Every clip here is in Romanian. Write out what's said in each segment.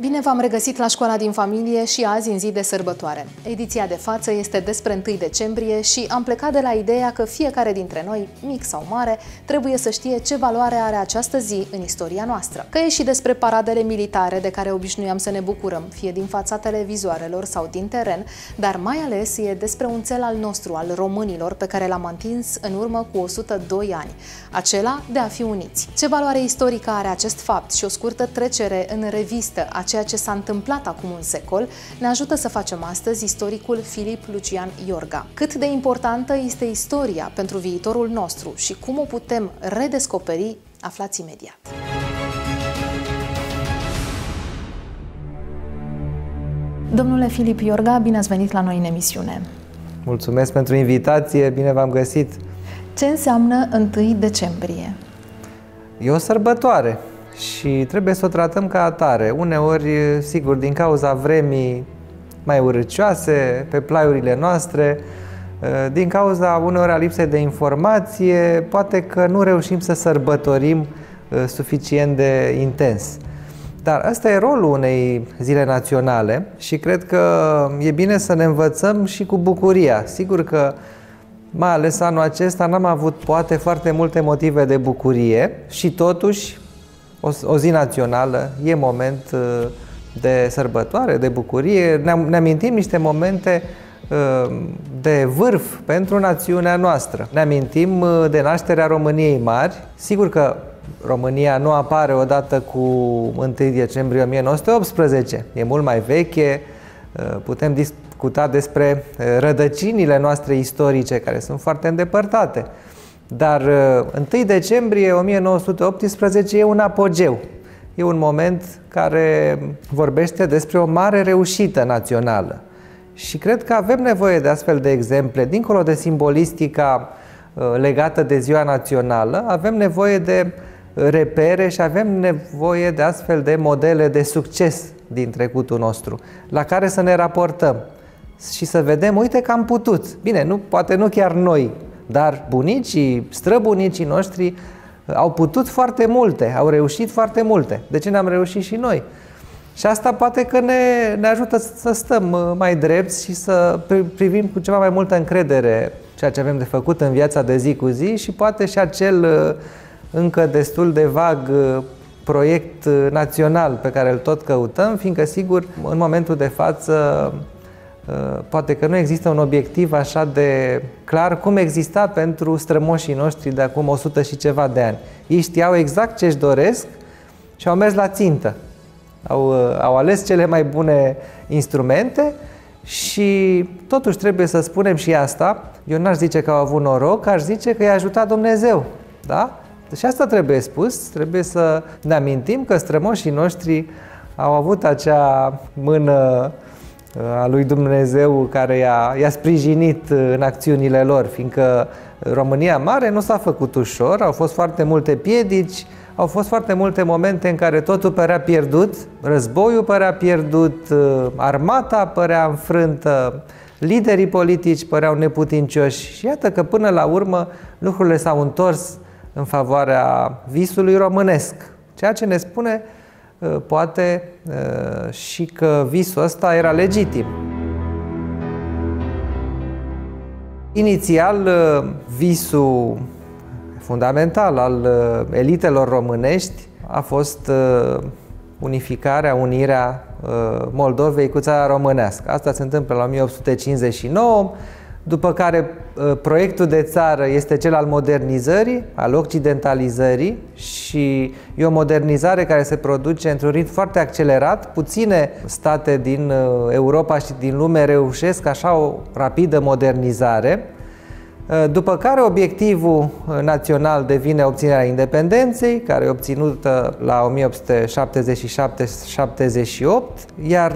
Bine v-am regăsit la școala din familie și azi în zi de sărbătoare. Ediția de față este despre 1 decembrie și am plecat de la ideea că fiecare dintre noi, mic sau mare, trebuie să știe ce valoare are această zi în istoria noastră. Că e și despre paradele militare de care obișnuiam să ne bucurăm, fie din fața televizoarelor sau din teren, dar mai ales e despre un cel al nostru, al românilor, pe care l-am atins în urmă cu 102 ani, acela de a fi uniți. Ce valoare istorică are acest fapt și o scurtă trecere în revistă a ceea ce s-a întâmplat acum un secol, ne ajută să facem astăzi istoricul Filip Lucian Iorga. Cât de importantă este istoria pentru viitorul nostru și cum o putem redescoperi, aflați imediat. Domnule Filip Iorga, bine ați venit la noi în emisiune. Mulțumesc pentru invitație, bine v-am găsit. Ce înseamnă 1 decembrie? E o sărbătoare și trebuie să o tratăm ca atare. Uneori, sigur, din cauza vremii mai urâcioase pe plaiurile noastre, din cauza uneori a lipsei de informație, poate că nu reușim să sărbătorim uh, suficient de intens. Dar ăsta e rolul unei zile naționale și cred că e bine să ne învățăm și cu bucuria. Sigur că mai ales anul acesta n-am avut poate foarte multe motive de bucurie și totuși o, o zi națională, e moment uh, de sărbătoare, de bucurie. Ne, ne amintim niște momente uh, de vârf pentru națiunea noastră. Ne amintim uh, de nașterea României mari. Sigur că România nu apare odată cu 1 decembrie 1918. E mult mai veche. Putem discuta despre rădăcinile noastre istorice, care sunt foarte îndepărtate. Dar 1 uh, decembrie 1918 e un apogeu. E un moment care vorbește despre o mare reușită națională. Și cred că avem nevoie de astfel de exemple. Dincolo de simbolistica uh, legată de ziua națională, avem nevoie de repere și avem nevoie de astfel de modele de succes din trecutul nostru, la care să ne raportăm și să vedem, uite că am putut. Bine, nu, poate nu chiar noi, dar bunicii, străbunicii noștri uh, au putut foarte multe, au reușit foarte multe. De ce n-am reușit și noi? Și asta poate că ne, ne ajută să stăm uh, mai drepți și să privim cu ceva mai multă încredere ceea ce avem de făcut în viața de zi cu zi și poate și acel uh, încă destul de vag proiect național pe care îl tot căutăm, fiindcă sigur în momentul de față Uh, poate că nu există un obiectiv așa de clar cum exista pentru strămoșii noștri de acum 100 și ceva de ani. Ei știau exact ce își doresc și au mers la țintă. Au, uh, au ales cele mai bune instrumente și totuși trebuie să spunem și asta. Eu n-aș zice că au avut noroc, aș zice că i-a ajutat Dumnezeu. Da? Și asta trebuie spus, trebuie să ne amintim că strămoșii noștri au avut acea mână a lui Dumnezeu care i-a, i-a sprijinit în acțiunile lor, fiindcă România Mare nu s-a făcut ușor, au fost foarte multe piedici, au fost foarte multe momente în care totul părea pierdut, războiul părea pierdut, armata părea înfrântă, liderii politici păreau neputincioși și iată că până la urmă lucrurile s-au întors în favoarea visului românesc, ceea ce ne spune Uh, poate uh, și că visul ăsta era legitim. Inițial, uh, visul fundamental al elitelor românești a fost unificarea, unirea Moldovei cu țara românească. Asta se întâmplă la 1859 după care ă, proiectul de țară este cel al modernizării, al occidentalizării și e o modernizare care se produce într-un ritm foarte accelerat. Puține state din ă, Europa și din lume reușesc așa o rapidă modernizare, ă, după care obiectivul național devine obținerea independenței, care e obținută la 1877-78, iar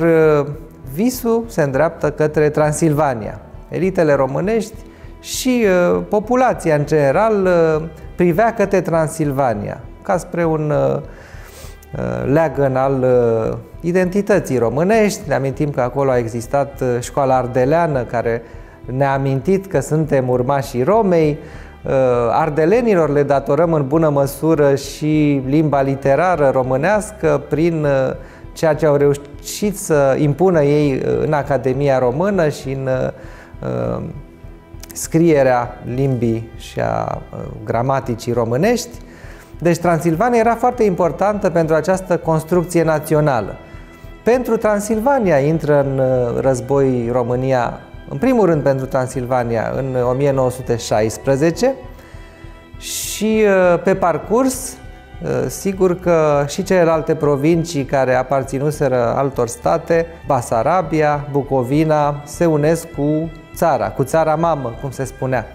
visul se îndreaptă către Transilvania elitele românești și uh, populația în general uh, privea către Transilvania ca spre un uh, uh, leagăn al uh, identității românești. Ne amintim că acolo a existat uh, școala ardeleană care ne-a amintit că suntem urmașii Romei. Uh, ardelenilor le datorăm în bună măsură și limba literară românească prin uh, ceea ce au reușit să impună ei în Academia Română și în uh, scrierea limbii și a uh, gramaticii românești. Deci Transilvania era foarte importantă pentru această construcție națională. Pentru Transilvania intră în uh, război România, în primul rând pentru Transilvania, în 1916 și uh, pe parcurs, sigur că și celelalte provincii care aparținuseră altor state, Basarabia, Bucovina, se unesc cu țara, cu țara mamă, cum se spunea.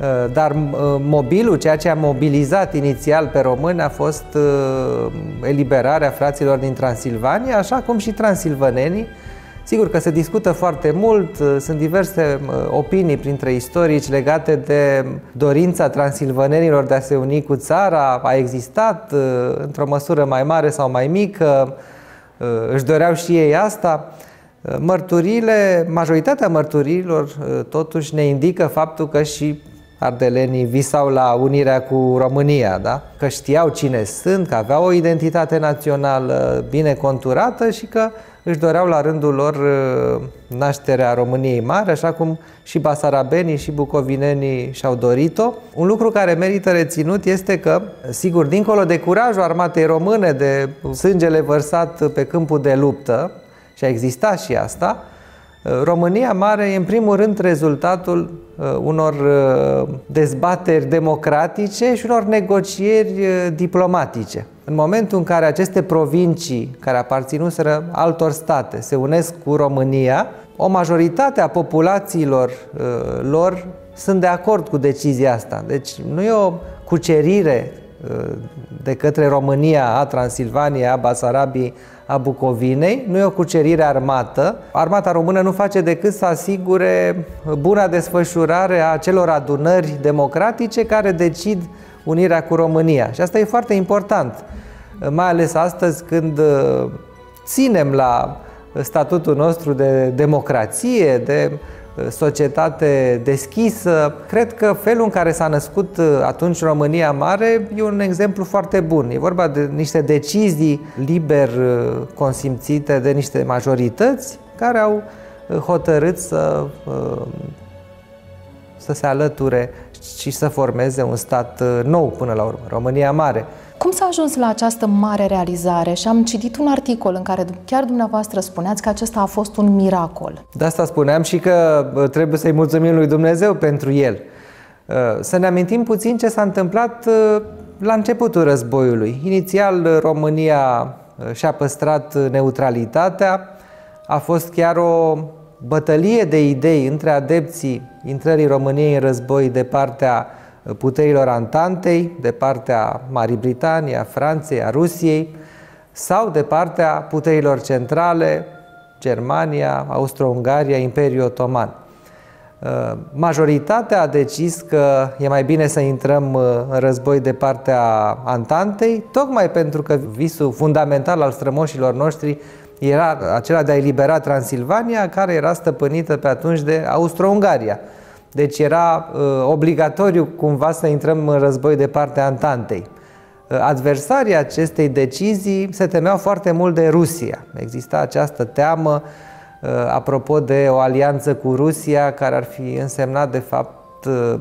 Uh, dar uh, mobilul, ceea ce a mobilizat inițial pe români a fost uh, eliberarea fraților din Transilvania, așa cum și transilvanenii. Sigur că se discută foarte mult, sunt diverse opinii printre istorici legate de dorința transilvanenilor de a se uni cu țara, a existat într-o măsură mai mare sau mai mică, își doreau și ei asta. Mărturile, majoritatea mărturilor totuși ne indică faptul că și ardelenii visau la unirea cu România, da? că știau cine sunt, că aveau o identitate națională bine conturată și că își doreau la rândul lor nașterea României mari, așa cum și basarabenii și bucovinenii și-au dorit-o. Un lucru care merită reținut este că, sigur, dincolo de curajul armatei române, de sângele vărsat pe câmpul de luptă, și a existat și asta, România Mare e în primul rând rezultatul uh, unor uh, dezbateri democratice și unor negocieri uh, diplomatice. În momentul în care aceste provincii care aparținuseră altor state se unesc cu România, o majoritate a populațiilor lor sunt de acord cu decizia asta. Deci nu e o cucerire de către România a Transilvaniei, a Basarabiei, a Bucovinei, nu e o cucerire armată. Armata română nu face decât să asigure buna desfășurare a celor adunări democratice care decid unirea cu România. Și asta e foarte important, mai ales astăzi când uh, ținem la statutul nostru de democrație, de societate deschisă. Cred că felul în care s-a născut uh, atunci România Mare e un exemplu foarte bun. E vorba de niște decizii liber uh, consimțite de niște majorități care au uh, hotărât să, să se alăture și să formeze un stat nou până la urmă, România Mare. Cum s-a ajuns la această mare realizare? Și am citit un articol în care chiar dumneavoastră spuneați că acesta a fost un miracol. De asta spuneam și că trebuie să-i mulțumim lui Dumnezeu pentru el. Să ne amintim puțin ce s-a întâmplat la începutul războiului. Inițial, România și-a păstrat neutralitatea. A fost chiar o bătălie de idei între adepții intrării României în război de partea puterilor Antantei, de partea Marii Britanii, a Franței, a Rusiei, sau de partea puterilor centrale, Germania, Austro-Ungaria, Imperiul Otoman. Uh, majoritatea a decis că e mai bine să intrăm uh, în război de partea Antantei, tocmai pentru că visul fundamental al strămoșilor noștri era acela de a elibera Transilvania, care era stăpânită pe atunci de Austro-Ungaria. Deci era uh, obligatoriu cumva să intrăm în război de partea Antantei. Uh, adversarii acestei decizii se temeau foarte mult de Rusia. Exista această teamă uh, apropo de o alianță cu Rusia care ar fi însemnat de fapt uh,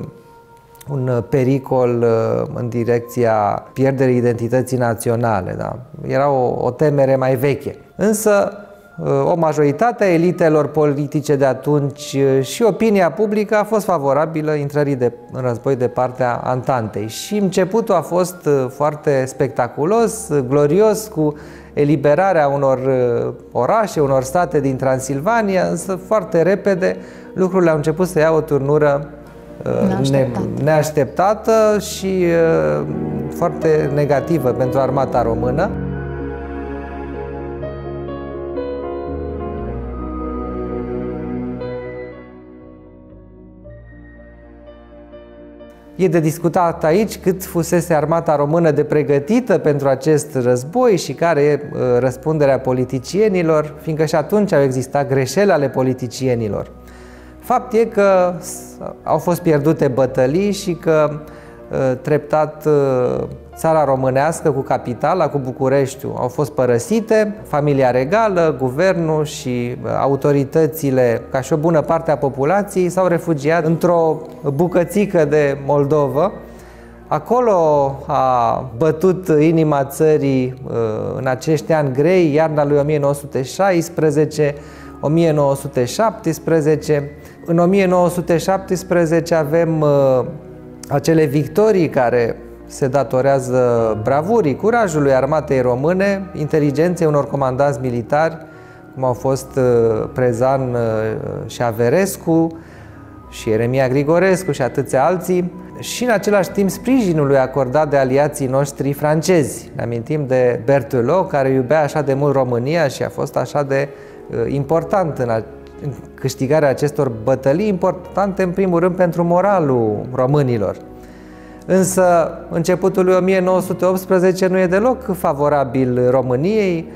un pericol uh, în direcția pierderii identității naționale. Da? Era o, o temere mai veche. Însă o majoritate a elitelor politice de atunci și opinia publică a fost favorabilă intrării de, în război de partea Antantei. Și începutul a fost foarte spectaculos, glorios, cu eliberarea unor orașe, unor state din Transilvania, însă foarte repede lucrurile au început să ia o turnură neașteptată, neașteptată și foarte negativă pentru armata română. E de discutat aici cât fusese armata română de pregătită pentru acest război și care e uh, răspunderea politicienilor, fiindcă și atunci au existat greșeli ale politicienilor. Fapt e că au fost pierdute bătălii și că treptat țara românească cu capitala, cu Bucureștiul, au fost părăsite, familia regală, guvernul și autoritățile, ca și o bună parte a populației, s-au refugiat într-o bucățică de Moldovă. Acolo a bătut inima țării în acești ani grei, iarna lui 1916, 1917. În 1917 avem acele victorii care se datorează bravurii, curajului armatei române, inteligenței unor comandanți militari, cum au fost uh, Prezan uh, și Averescu și Eremia Grigorescu și atâția alții, și în același timp sprijinului acordat de aliații noștri francezi. Ne amintim de Berthelot, care iubea așa de mult România și a fost așa de uh, important în, a, în câștigarea acestor bătălii, importante în primul rând pentru moralul românilor. Însă începutul lui 1918 nu e deloc favorabil României,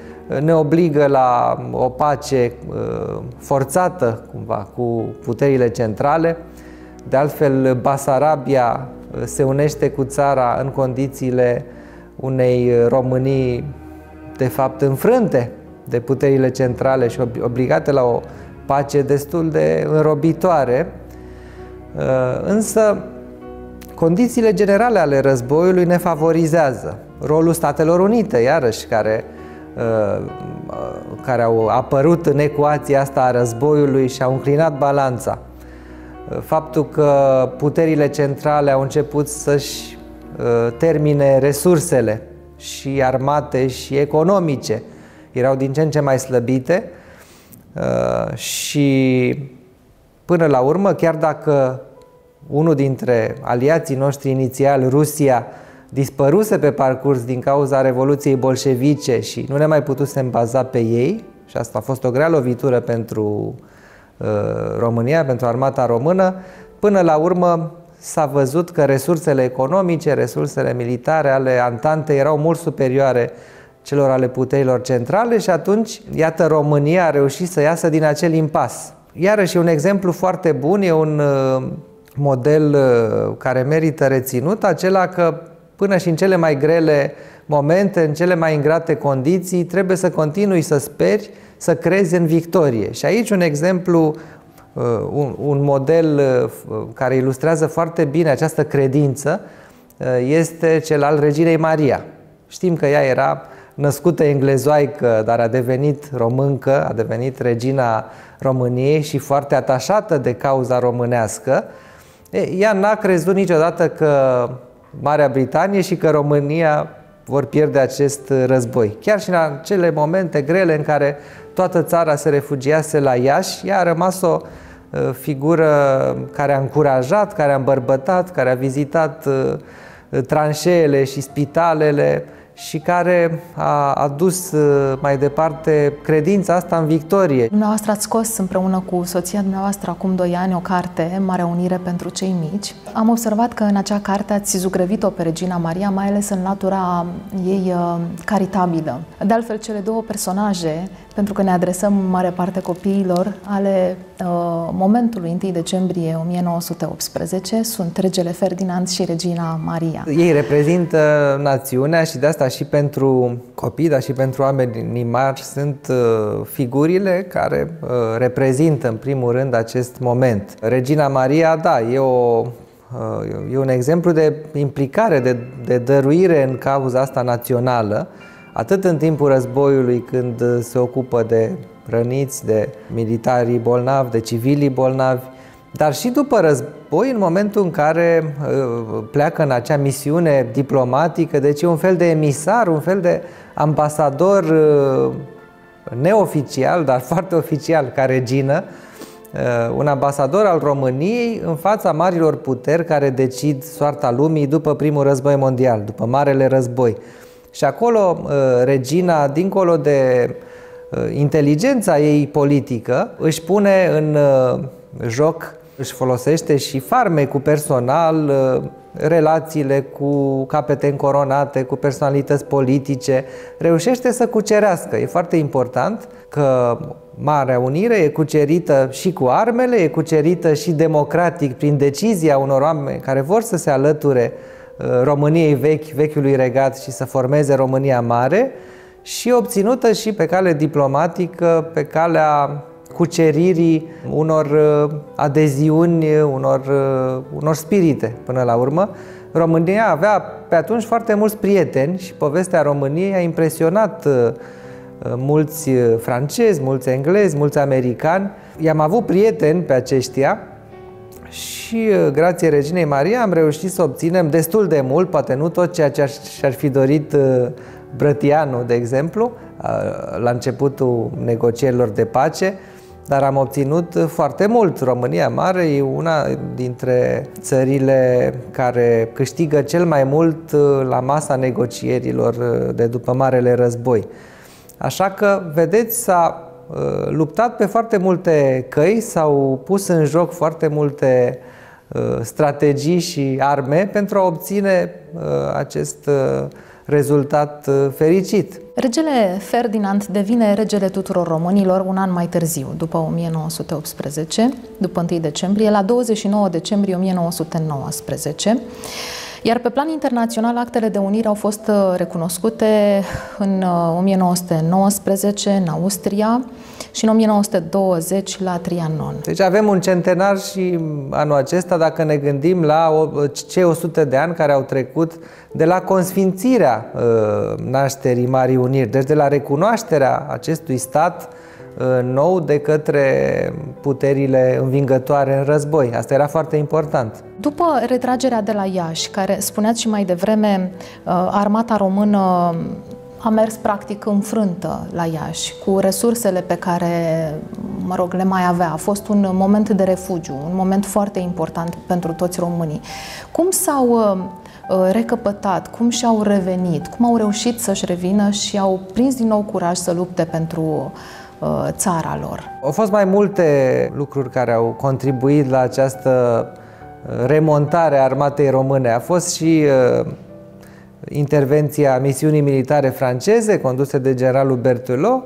ne obligă la o pace uh, forțată cumva cu puterile centrale. De altfel, Basarabia uh, se unește cu țara în condițiile unei Românii de fapt înfrânte de puterile centrale și obligate la o pace destul de înrobitoare. Uh, însă Condițiile generale ale războiului ne favorizează. Rolul Statelor Unite, iarăși, care, uh, care au apărut în ecuația asta a războiului și au înclinat balanța. Uh, faptul că puterile centrale au început să-și uh, termine resursele și armate și economice erau din ce în ce mai slăbite și până la urmă, chiar dacă unul dintre aliații noștri inițial, Rusia, dispăruse pe parcurs din cauza Revoluției bolșevice și nu ne mai putusem baza pe ei și asta a fost o grea lovitură pentru uh, România, pentru armata română, până la urmă s-a văzut că resursele economice, resursele militare ale Antante erau mult superioare celor ale puterilor centrale și atunci, iată, România a reușit să iasă din acel impas. Iarăși, un exemplu foarte bun e un uh, model uh, care merită reținut, acela că până și în cele mai grele momente, în cele mai ingrate condiții, trebuie să continui să speri, să crezi în victorie. Și aici un exemplu, uh, un, un model uh, care ilustrează foarte bine această credință este cel al reginei Maria. Știm că ea era născută englezoaică, dar a devenit româncă, a devenit regina României și foarte atașată de cauza românească ea n-a crezut niciodată că Marea Britanie și că România vor pierde acest război. Chiar și în acele momente grele în care toată țara se refugiase la Iași, ea a rămas o uh, figură care a încurajat, care a îmbărbătat, care a vizitat uh, tranșeele și spitalele și care a adus uh, mai departe credința asta în victorie. Dumneavoastră ați scos împreună cu soția dumneavoastră acum 2 ani o carte, Marea Unire pentru cei mici. Am observat că în acea carte ați zugrăvit-o pe Regina Maria, mai ales în natura ei uh, caritabilă. De altfel, cele două personaje pentru că ne adresăm în mare parte copiilor ale uh, momentului 1 decembrie 1918 sunt regele Ferdinand și regina Maria. Ei reprezintă națiunea și de asta și pentru copii, dar și pentru oameni mari sunt uh, figurile care uh, reprezintă în primul rând acest moment. Regina Maria, da, e o uh, E un exemplu de implicare, de, de dăruire în cauza asta națională, atât în timpul războiului când uh, se ocupă de răniți, de militarii bolnavi, de civilii bolnavi, dar și după război, în momentul în care uh, pleacă în acea misiune diplomatică, deci e un fel de emisar, un fel de ambasador uh, neoficial, dar foarte oficial ca regină, un ambasador al României în fața marilor puteri care decid soarta lumii după primul război mondial, după Marele Război. Și acolo uh, regina, dincolo de uh, inteligența ei politică, își pune în uh, joc, își folosește și farme cu personal, relațiile cu capete încoronate, cu personalități politice, reușește să cucerească. E foarte important că Marea Unire e cucerită și cu armele, e cucerită și democratic prin decizia unor oameni care vor să se alăture României vechi, vechiului regat și să formeze România mare și obținută și pe cale diplomatică, pe calea cuceririi unor adeziuni, unor, unor spirite până la urmă. România avea pe atunci foarte mulți prieteni și povestea României a impresionat mulți francezi, mulți englezi, mulți americani. I-am avut prieteni pe aceștia și grație Reginei Maria am reușit să obținem destul de mult, poate nu tot ceea ce și-ar fi dorit Brătianu, de exemplu, la începutul negocierilor de pace, dar am obținut foarte mult. România Mare e una dintre țările care câștigă cel mai mult la masa negocierilor de după Marele Război. Așa că, vedeți, s-a luptat pe foarte multe căi, s-au pus în joc foarte multe strategii și arme pentru a obține acest rezultat uh, fericit. Regele Ferdinand devine regele tuturor românilor un an mai târziu, după 1918, după 1 decembrie, la 29 decembrie 1919. Iar pe plan internațional, actele de unire au fost uh, recunoscute în 1919 uh, în Austria și în 1920 la Trianon. Deci avem un centenar și anul acesta, dacă ne gândim la cei 100 de ani care au trecut de la consfințirea uh, nașterii Marii Uniri, deci de la recunoașterea acestui stat nou de către puterile învingătoare în război. Asta era foarte important. După retragerea de la Iași, care spuneați și mai devreme, armata română a mers practic înfrântă la Iași, cu resursele pe care, mă rog, le mai avea. A fost un moment de refugiu, un moment foarte important pentru toți românii. Cum s-au recăpătat, cum și-au revenit, cum au reușit să-și revină și au prins din nou curaj să lupte pentru uh, Uh, țara lor. Au fost mai multe lucruri care au contribuit la această uh, remontare a armatei române. A fost și uh, intervenția misiunii militare franceze conduse de generalul Berthelot,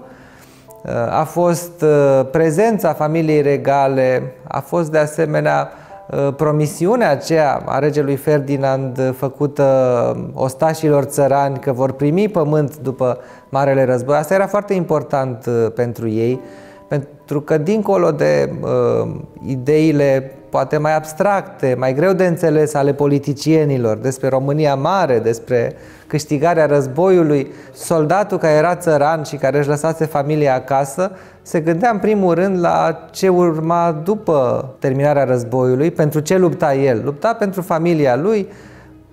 a fost prezența familiei regale, a fost de asemenea Uh, promisiunea aceea a regelui Ferdinand făcută ostașilor țărani că vor primi pământ după Marele Război, asta era foarte important uh, pentru ei, pentru că dincolo de uh, ideile poate mai abstracte, mai greu de înțeles ale politicienilor despre România Mare, despre câștigarea războiului, soldatul care era țăran și care își lăsase familia acasă, se gândea în primul rând la ce urma după terminarea războiului, pentru ce lupta el. Lupta pentru familia lui,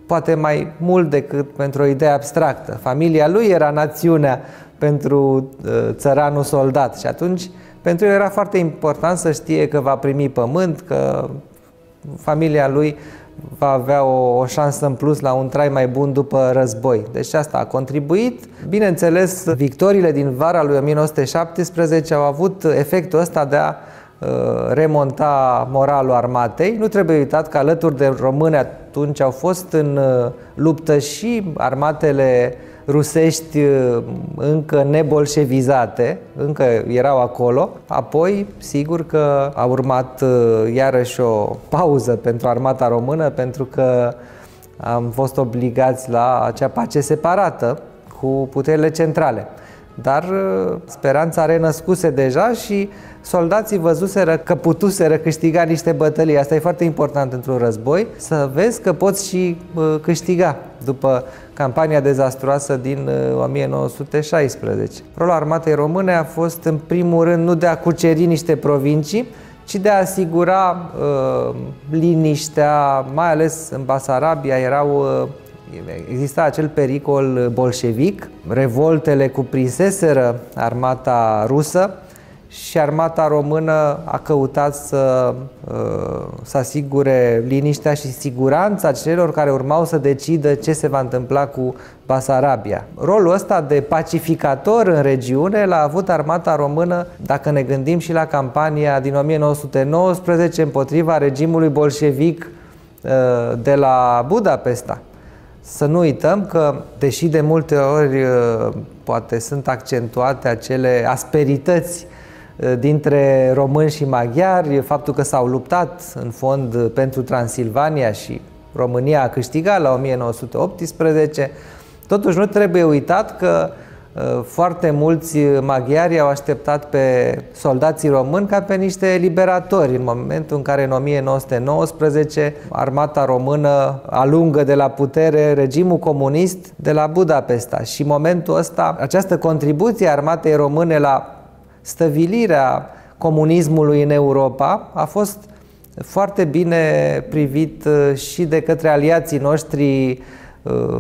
poate mai mult decât pentru o idee abstractă. Familia lui era națiunea pentru uh, țăranul soldat și atunci pentru el era foarte important să știe că va primi pământ, că familia lui va avea o, o șansă în plus la un trai mai bun după război. Deci asta a contribuit. Bineînțeles, victoriile din vara lui 1917 au avut efectul ăsta de a uh, remonta moralul armatei. Nu trebuie uitat că alături de români atunci au fost în uh, luptă și armatele rusești uh, încă nebolșevizate, încă erau acolo. Apoi, sigur că a urmat uh, iarăși o pauză pentru armata română, pentru că am fost obligați la acea pace separată cu puterile centrale. Dar uh, speranța renăscuse deja și soldații văzuseră că putuseră câștiga niște bătălii. Asta e foarte important într-un război, să vezi că poți și câștiga după campania dezastruoasă din 1916. Rolul armatei române a fost în primul rând nu de a cuceri niște provincii, ci de a asigura uh, liniștea, mai ales în Basarabia erau uh, exista acel pericol bolșevic, revoltele cuprinseseră armata rusă și armata română a căutat să, uh, să asigure liniștea și siguranța celor care urmau să decidă ce se va întâmpla cu Basarabia. Rolul ăsta de pacificator în regiune l-a avut armata română, dacă ne gândim și la campania din 1919 împotriva regimului bolșevic uh, de la Budapesta. Să nu uităm că, deși de multe ori uh, poate sunt accentuate acele asperități uh, dintre români și maghiari, faptul că s-au luptat în fond pentru Transilvania și România a câștigat la 1918. Totuși nu trebuie uitat că uh, foarte mulți maghiari au așteptat pe soldații români ca pe niște liberatori în momentul în care în 1919 armata română alungă de la putere regimul comunist de la Budapesta. Și în momentul ăsta această contribuție a armatei române la stăvilirea comunismului în Europa a fost foarte bine privit uh, și de către aliații noștri uh,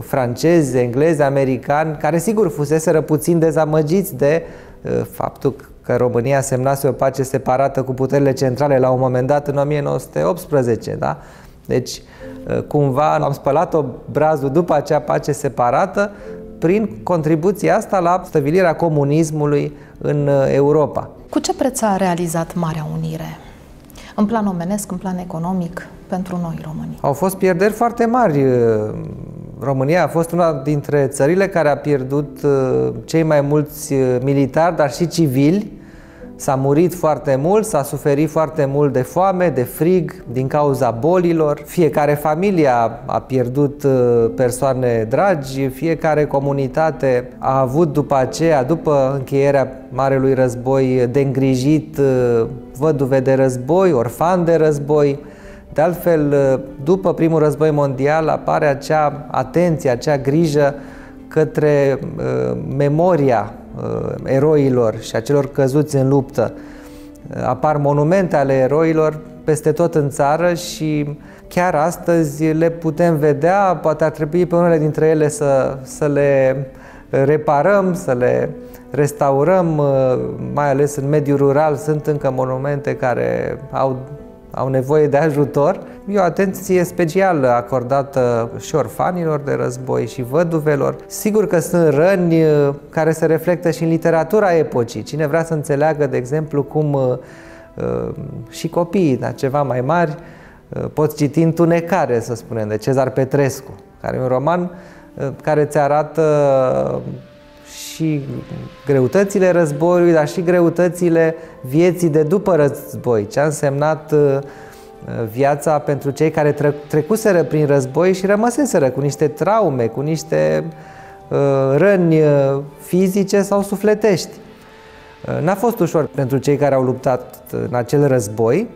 francezi, englezi, americani, care sigur fuseseră puțin dezamăgiți de uh, faptul că România semnase o pace separată cu puterile centrale la un moment dat în 1918, da? Deci, cumva am spălat obrazul după acea pace separată prin contribuția asta la stabilirea comunismului în Europa. Cu ce preț a realizat Marea Unire? În plan omenesc, în plan economic, pentru noi românii? Au fost pierderi foarte mari. România a fost una dintre țările care a pierdut uh, cei mai mulți uh, militari, dar și civili, S-a murit foarte mult, s-a suferit foarte mult de foame, de frig, din cauza bolilor. Fiecare familie a, a pierdut uh, persoane dragi, fiecare comunitate a avut după aceea, după încheierea Marelui Război, de îngrijit uh, văduve de război, orfani de război. De altfel, uh, după primul război mondial apare acea atenție, acea grijă către uh, memoria uh, eroilor și a celor căzuți în luptă. Uh, apar monumente ale eroilor peste tot în țară și chiar astăzi le putem vedea, poate ar trebui pe unele dintre ele să, să le reparăm, să le restaurăm, uh, mai ales în mediul rural sunt încă monumente care au au nevoie de ajutor. E o atenție specială acordată și orfanilor de război și văduvelor. Sigur că sunt răni uh, care se reflectă și în literatura epocii. Cine vrea să înțeleagă, de exemplu, cum uh, uh, și copiii, dar ceva mai mari, pot citi Întunecare, să spunem, de Cezar Petrescu, care e un roman care îți arată și greutățile războiului, dar și greutățile vieții de după război, ce a însemnat uh, viața pentru cei care trecuseră prin război și rămăseseră cu niște traume, cu niște uh, răni uh, fizice sau sufletești. N-a fost ușor pentru cei care au luptat în acel război,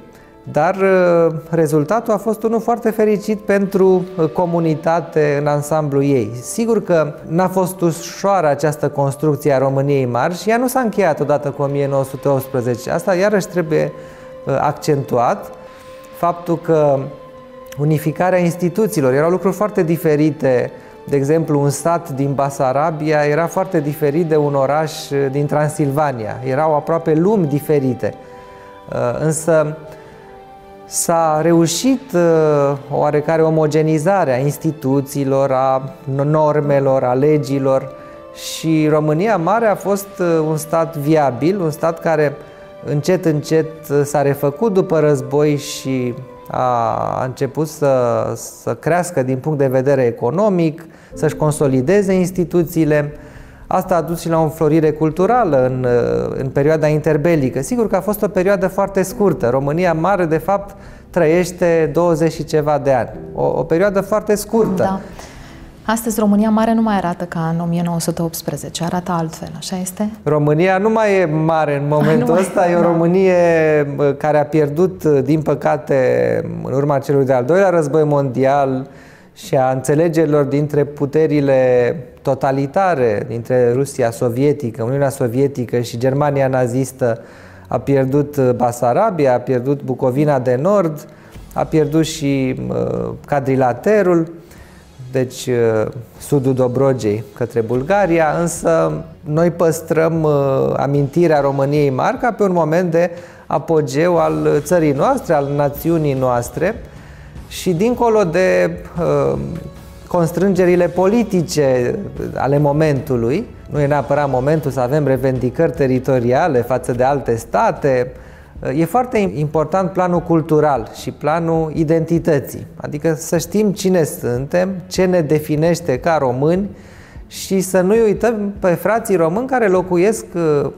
dar uh, rezultatul a fost unul foarte fericit pentru uh, comunitate în ansamblu ei. Sigur că n-a fost ușoară această construcție a României mari și ea nu s-a încheiat odată cu 1918. Asta iarăși trebuie uh, accentuat. Faptul că unificarea instituțiilor erau lucruri foarte diferite de exemplu, un stat din Basarabia era foarte diferit de un oraș din Transilvania. Erau aproape lumi diferite. Însă, s-a reușit uh, oarecare omogenizare a instituțiilor, a normelor, a legilor și România Mare a fost uh, un stat viabil, un stat care încet, încet uh, s-a refăcut după război și a început să, să crească din punct de vedere economic, să-și consolideze instituțiile. Asta a dus și la o înflorire culturală în, în perioada interbelică. Sigur că a fost o perioadă foarte scurtă. România mare, de fapt, trăiește 20 și ceva de ani. O, o perioadă foarte scurtă. Da. Astăzi România mare nu mai arată ca în 1918, arată altfel, așa este? România nu mai e mare în momentul ăsta, e o da. Românie care a pierdut, din păcate, în urma celui de-al doilea război mondial, și a înțelegerilor dintre puterile totalitare, dintre Rusia sovietică, Uniunea Sovietică și Germania nazistă, a pierdut uh, Basarabia, a pierdut Bucovina de Nord, a pierdut și uh, Cadrilaterul, deci uh, sudul Dobrogei către Bulgaria, însă noi păstrăm uh, amintirea României mari ca pe un moment de apogeu al țării noastre, al națiunii noastre, și dincolo de uh, constrângerile politice ale momentului, nu e neapărat momentul să avem revendicări teritoriale față de alte state, E foarte important planul cultural și planul identității, adică să știm cine suntem, ce ne definește ca români și să nu uităm pe frații români care locuiesc uh,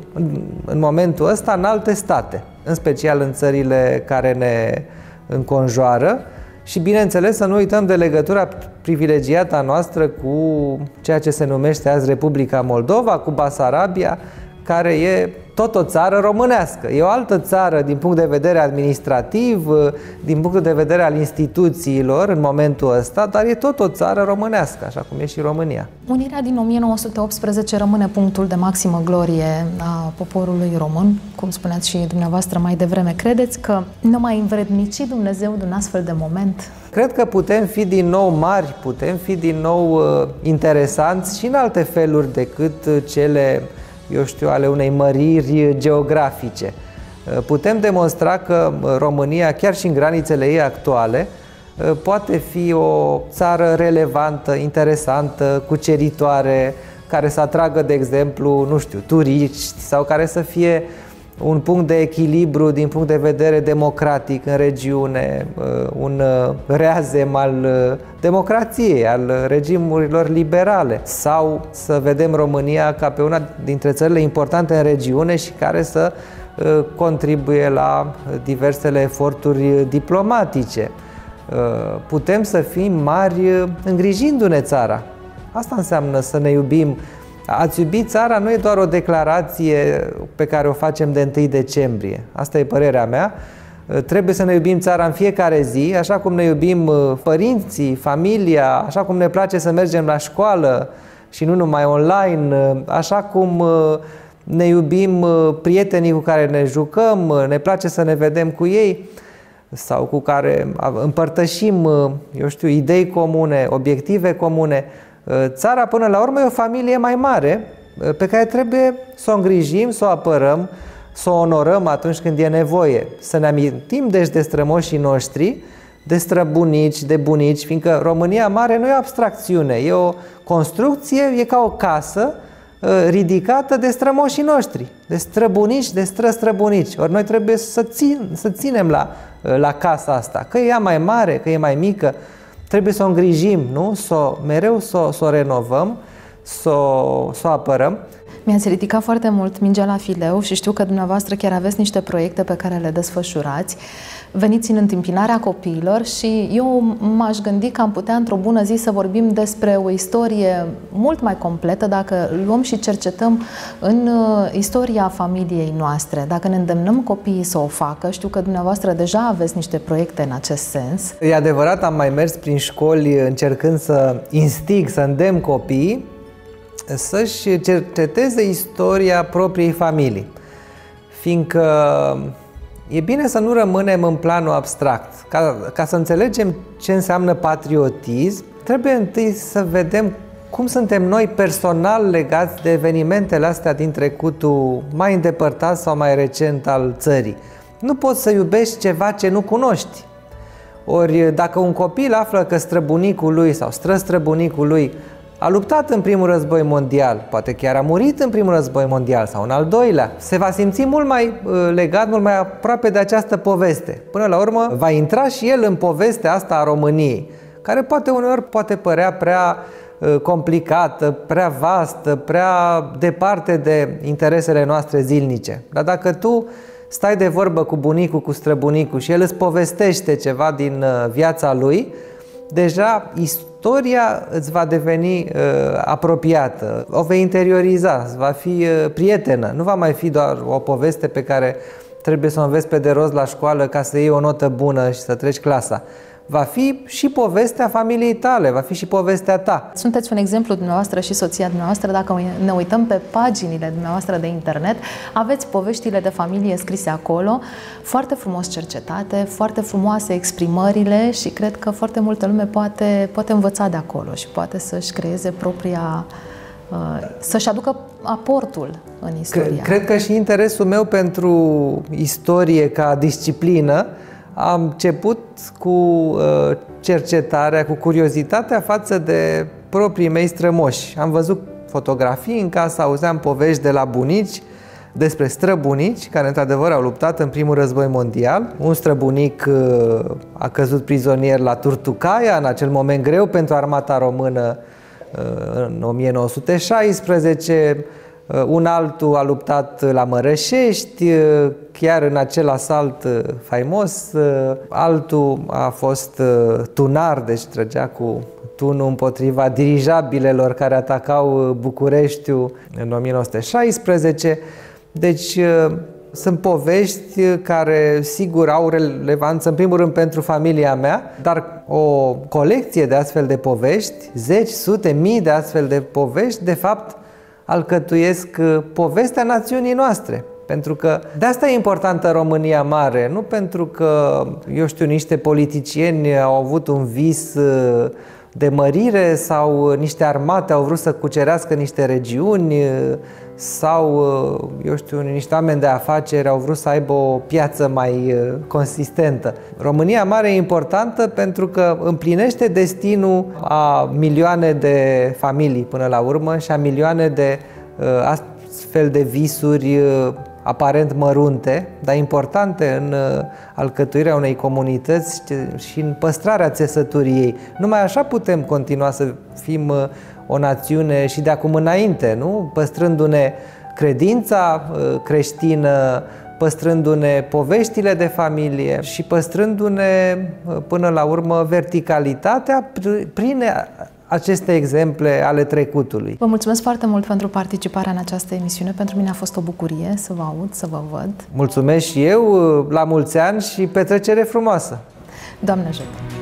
în momentul ăsta în alte state, în special în țările care ne înconjoară și bineînțeles să nu uităm de legătura privilegiată a noastră cu ceea ce se numește azi Republica Moldova, cu Basarabia, care e tot o țară românească. E o altă țară din punct de vedere administrativ, din punct de vedere al instituțiilor în momentul ăsta, dar e tot o țară românească, așa cum e și România. Unirea din 1918 rămâne punctul de maximă glorie a poporului român, cum spuneați și dumneavoastră mai devreme. Credeți că nu mai învrednici Dumnezeu de un astfel de moment? Cred că putem fi din nou mari, putem fi din nou uh, interesanți și în alte feluri decât uh, cele eu știu, ale unei măriri geografice. Uh, putem demonstra că uh, România, chiar și în granițele ei actuale, uh, poate fi o țară relevantă, interesantă, cuceritoare, care să atragă, de exemplu, nu știu, turiști sau care să fie un punct de echilibru din punct de vedere democratic în regiune, un reazem al democrației, al regimurilor liberale sau să vedem România ca pe una dintre țările importante în regiune și care să contribuie la diversele eforturi diplomatice. Putem să fim mari îngrijindu-ne țara. Asta înseamnă să ne iubim Ați iubi țara nu e doar o declarație pe care o facem de 1 decembrie. Asta e părerea mea. Trebuie să ne iubim țara în fiecare zi, așa cum ne iubim uh, părinții, familia, așa cum ne place să mergem la școală și nu numai online, uh, așa cum uh, ne iubim prietenii cu care ne jucăm, ne place să ne vedem cu ei sau cu care împărtășim, eu știu, idei comune, obiective comune. Uh, țara, până la urmă, e o familie mai mare uh, pe care trebuie să o îngrijim, să o apărăm, să o onorăm atunci când e nevoie. Să ne amintim, deci, de strămoșii noștri, de străbunici, de bunici, fiindcă România Mare nu e o abstracțiune, e o construcție, e ca o casă uh, ridicată de strămoșii noștri, de străbunici, de străstrăbunici. Ori noi trebuie să, țin, să ținem la, la casa asta, că e ea mai mare, că e mai mică, trebuie să o îngrijim, nu? Să, mereu să, să o renovăm, să, să o apărăm. Mi-ați ridicat foarte mult mingea la fileu și știu că dumneavoastră chiar aveți niște proiecte pe care le desfășurați. Veniți în întâmpinarea copiilor și eu m-aș gândi că am putea într-o bună zi să vorbim despre o istorie mult mai completă dacă luăm și cercetăm în uh, istoria familiei noastre. Dacă ne îndemnăm copiii să o facă, știu că dumneavoastră deja aveți niște proiecte în acest sens. E adevărat, am mai mers prin școli încercând să instig, să îndemn copiii să-și cerceteze istoria propriei familii. Fiindcă e bine să nu rămânem în planul abstract. Ca, ca să înțelegem ce înseamnă patriotism, trebuie întâi să vedem cum suntem noi personal legați de evenimentele astea din trecutul mai îndepărtat sau mai recent al țării. Nu poți să iubești ceva ce nu cunoști. Ori dacă un copil află că străbunicul lui sau străstrăbunicul lui a luptat în primul război mondial, poate chiar a murit în primul război mondial sau în al doilea, se va simți mult mai uh, legat, mult mai aproape de această poveste. Până la urmă, va intra și el în povestea asta a României, care poate uneori poate părea prea uh, complicată, prea vastă, prea departe de interesele noastre zilnice. Dar dacă tu stai de vorbă cu bunicul, cu străbunicul și el îți povestește ceva din uh, viața lui, deja istoria îți va deveni uh, apropiată, o vei interioriza, va fi uh, prietenă, nu va mai fi doar o poveste pe care trebuie să o înveți pe de rost la școală ca să iei o notă bună și să treci clasa va fi și povestea familiei tale, va fi și povestea ta. Sunteți un exemplu dumneavoastră și soția dumneavoastră, dacă ne uităm pe paginile dumneavoastră de internet, aveți poveștile de familie scrise acolo, foarte frumos cercetate, foarte frumoase exprimările și cred că foarte multă lume poate, poate învăța de acolo și poate să-și creeze propria uh, să-și aducă aportul în istoria. Cred că și interesul meu pentru istorie ca disciplină am început cu uh, cercetarea, cu curiozitatea față de proprii mei strămoși. Am văzut fotografii în casă, auzeam povești de la bunici, despre străbunici care într-adevăr au luptat în primul război mondial. Un străbunic uh, a căzut prizonier la Turtucaia în acel moment greu pentru armata română uh, în 1916. Un altul a luptat la Mărășești, chiar în acel asalt uh, faimos. Uh, altul a fost uh, tunar, deci trăgea cu tunul împotriva dirijabilelor care atacau Bucureștiul în 1916. Deci sunt povești care, sigur, au relevanță, în primul rând, pentru familia mea, dar o colecție de astfel de povești, zeci, sute, mii de astfel de povești, de fapt, alcătuiesc povestea națiunii noastre. Pentru că de asta e importantă România mare, nu pentru că, eu știu, niște politicieni au avut un vis uh, de mărire sau niște armate au vrut să cucerească niște regiuni uh, sau, uh, eu știu, niște oameni de afaceri au vrut să aibă o piață mai consistentă. România mare e importantă pentru că împlinește destinul a milioane de familii până la urmă și a milioane de astfel de visuri aparent mărunte, dar importante în uh, alcătuirea unei comunități și în păstrarea țesăturii ei. Numai așa putem continua să fim uh, o națiune și de acum înainte, nu? Păstrându-ne credința uh, creștină, păstrându-ne poveștile de familie și păstrându-ne până la urmă verticalitatea prin aceste exemple ale trecutului. Vă mulțumesc foarte mult pentru participarea în această emisiune. Pentru mine a fost o bucurie să vă aud, să vă văd. Mulțumesc și eu, la mulți ani și petrecere frumoasă! Doamne ajută!